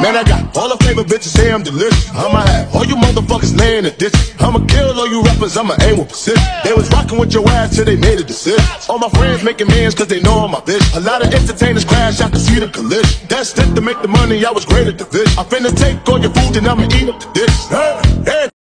Man, I got all the flavor bitches say I'm delicious. I'ma have all you motherfuckers laying the ditches. I'ma kill all you rappers, I'ma aim with precision. They was rocking with your ass till they made a decision. All my friends making mans cause they know I'm a bitch. A lot of entertainers crash, I can see the collision. That's it to make the money, I was great at the fish. I finna take all your food and I'ma eat up the dish. Hey.